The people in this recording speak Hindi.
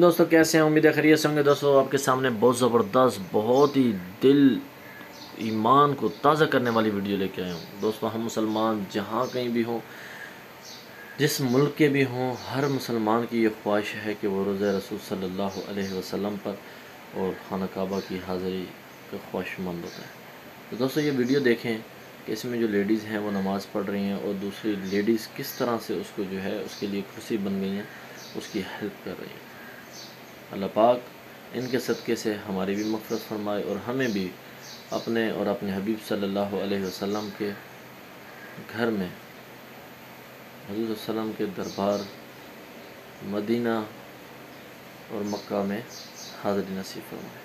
दोस्तों कैसे हैं? उम्मीद खरीय से होंगे। दोस्तों, आपके सामने बहुत ज़बरदस्त, बहुत ही दिल ईमान को ताज़ा करने वाली वीडियो लेके आया हूँ। दोस्तों, हम मुसलमान जहाँ कहीं भी हों, जिस मुल्क के भी हों, हर मुसलमान की ये ख्वाहिश है कि वो रोज़ रसूल सल्लल्लाहु अलैहि वसल्लम पर और खाना काबा की हाज़िरी का ख्वाहिशमंद होता है। तो दोस्तों, ये वीडियो देखें कि इसमें जो लेडीज़ हैं, वो नमाज़ पढ़ रही हैं और दूसरी लेडीज़ किस तरह से उसको जो है, उसके लिए कुर्सी बन गई हैं, उसकी हेल्प कर रही हैं। अल्लाह पाक इनके सदक़े से हमारी भी मफ़रत फरमाए और हमें भी अपने और अपने हबीब सल्लल्लाहु अलैहि वसल्लम के घर में हजूर वसल्लम के दरबार मदीना और मक्का में हाज़री नसीब फरमाए।